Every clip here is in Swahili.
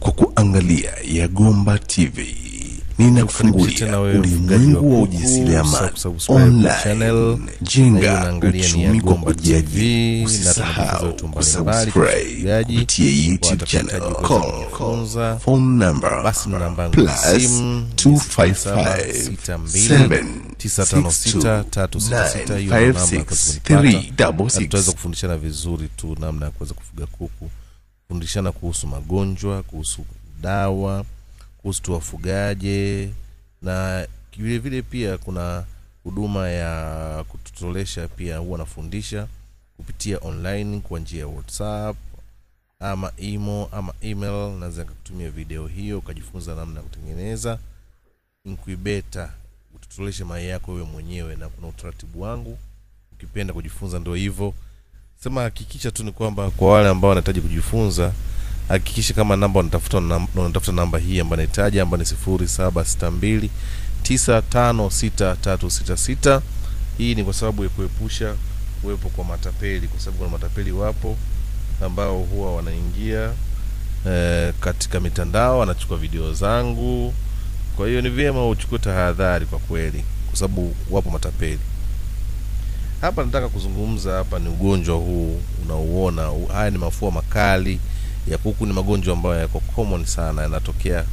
kwa kuangalia Yagomba TV. Ninakufungulia ulimwengu wa ujasiriamali online. Jenga uchumi kwa kujiajiri. Usisahau kusubscribe kupitia YouTube channel. Call, phone number plus simu 956356 hiyo ndio namba ya kuweza. Na tutaweza kufundishana vizuri tu namna ya kuweza kufuga kuku kufundishana kuhusu magonjwa kuhusu dawa kuhusu tuwafugaje na vile vile pia kuna huduma ya kututolesha pia huwa nafundisha kupitia online kwa njia ya whatsapp ama imo ama email naweza kutumia video hiyo ukajifunza namna ya kutengeneza incubator utotoleshe mayai yako wewe mwenyewe na kuna utaratibu wangu ukipenda kujifunza ndo hivyo sema hakikisha tu ni kwamba kwa wale ambao wanahitaji kujifunza hakikisha kama namba wanatafuta wanatafuta namba hii ambayo nahitaji ambayo ni sifuri saba sita mbili tisa tano sita tatu sita sita. Hii ni kwa sababu ya kuepusha kuwepo kwa matapeli kwa sababu kuna matapeli wapo ambao huwa wanaingia e, katika mitandao wanachukua video zangu. Kwa hiyo ni vyema uchukue tahadhari kwa kweli kwa sababu wapo matapeli hapa nataka kuzungumza hapa ni ugonjwa huu unauona. Haya ni mafua makali ya kuku ni magonjwa ambayo yako common sana yanatokea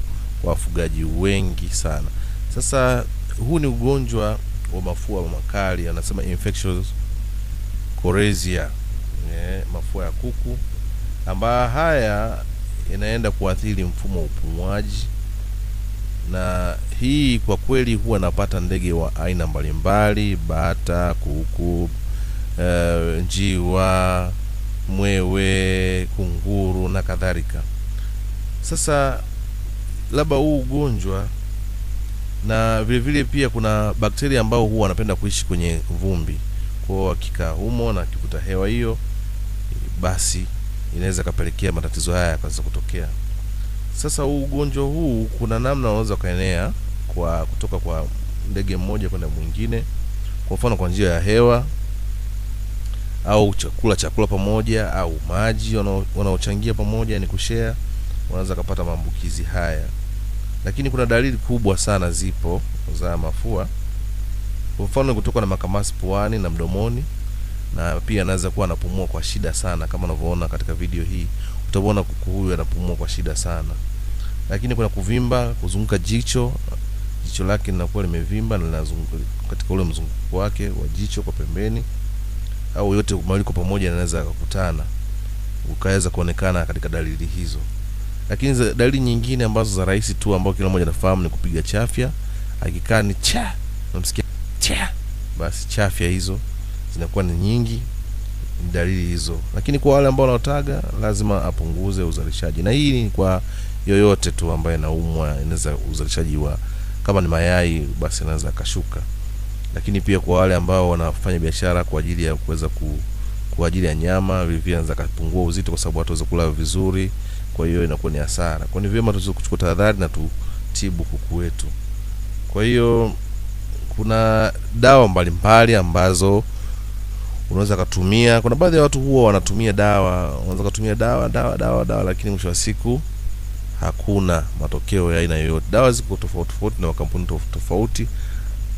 kwa wafugaji wengi sana. Sasa huu ni ugonjwa wa mafua makali anasema infectious coresia yeah, mafua ya kuku ambayo haya inaenda kuathiri mfumo wa upumuaji na hii kwa kweli huwa napata ndege wa aina mbalimbali bata kuku uh, njiwa mwewe kunguru na kadhalika. Sasa labda huu ugonjwa na vile vile pia kuna bakteria ambao huwa wanapenda kuishi kwenye vumbi. Kwao wakikaa humo na kivuta hewa hiyo basi inaweza kapelekea matatizo haya yakaweza kutokea sasa ugonjwa huu kuna namna unaweza ukaenea kwa kutoka kwa ndege mmoja kwenda mwingine. Kwa mfano kwa njia ya hewa au chakula chakula pamoja au maji wanao- wanaochangia pamoja ni kushare wanaweza kapata maambukizi haya. Lakini kuna dalili kubwa sana zipo za mafua. Kwa mfano kutoka na makamasi puani na mdomoni na pia anaweza kuwa anapumua kwa shida sana kama unavyoona katika video hii utaona kuku huyu anapumua kwa shida sana. Lakini kuna kuvimba kuzunguka jicho jicho lake linakuwa limevimba na linazunguka katika ule mzunguko wake wa jicho kwa pembeni au yote mawili kwa pamoja yanaweza yakakutana ukaweza kuonekana katika dalili hizo. Lakini dalili nyingine ambazo za rahisi tu ambao kila mmoja anafahamu ni kupiga chafya. Akikaa ni cha unamsikia cha basi chafya hizo zinakuwa ni nyingi dalili hizo. Lakini kwa wale ambao wanaotaga lazima apunguze uzalishaji. Na hii ni kwa yoyote tu ambaye naumwa inaweza uzalishaji wa kama ni mayai basi anaweza akashuka. Lakini pia kwa wale ambao wanafanya biashara kwa ajili ya kuweza ku, kwa ajili ya nyama vilevile anaweza akapungua uzito kwa sababu hatuweza kula vizuri kwa hiyo inakuwa ni hasara. Kwa ni vyema tuweze kuchukua tahadhari na tutibu kuku wetu. Kwa hiyo kuna dawa mbalimbali ambazo unaweza katumia kuna baadhi ya watu huwa wanatumia dawa unaweza katumia dawa dawa dawa dawa lakini mwisho wa siku hakuna matokeo ya aina yoyote dawa ziko tofauti tofauti na makampuni tofauti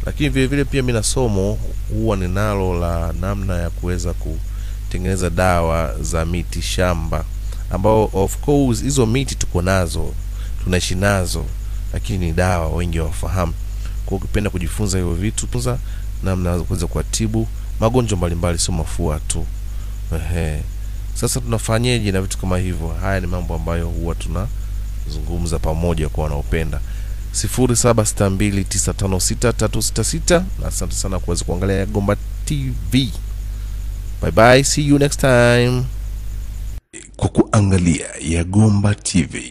lakini vile vile pia mi na somo huwa ninalo la namna ya kuweza kutengeneza dawa za miti shamba ambao of course hizo miti tuko nazo tunaishi nazo lakini ni dawa wengi wafahamu. kwa ukipenda kujifunza hivyo vitu funza namna kuweza kuwatibu magonjwa mbalimbali sio mafua tu Ehe. sasa tunafanyeje na vitu kama hivyo haya ni mambo ambayo huwa tunazungumza pamoja kwa wanaopenda 0762956366 na asante sana kuweza kuangalia Yagomba TV bye bye see you next time kwa kuangalia Yagomba TV.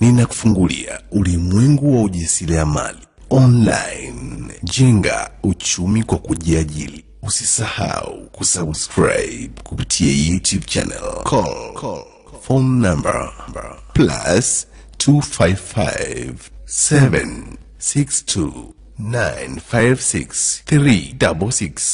Ninakufungulia ulimwengu wa ujasiriamali online. Jenga uchumi kwa kujiajiri. Usisahau kusubscribe kupitia YouTube channel. Call, call, phone number plus 255 762 956 366